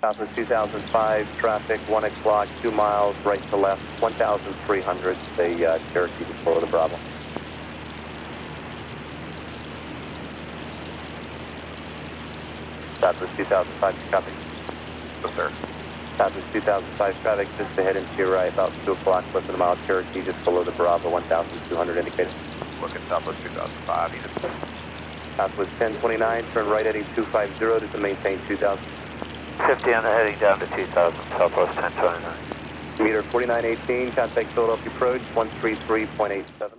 Southwest 2005, traffic, 1 o'clock, 2 miles, right to left, 1,300, the uh, Cherokee just below the Bravo. Southwest 2005, copy. Yes, sir. Southwest 2005 traffic just ahead and to your right, about 2 o'clock, less than a mile, Cherokee just below the Bravo, 1,200 indicated. Looking Southwest 2005, Edith. Southwest 1029, turn right heading 250 to maintain 2000. 50 on the heading down to 2000, Southwest 1029. Meter 4918, contact Philadelphia approach 133.87.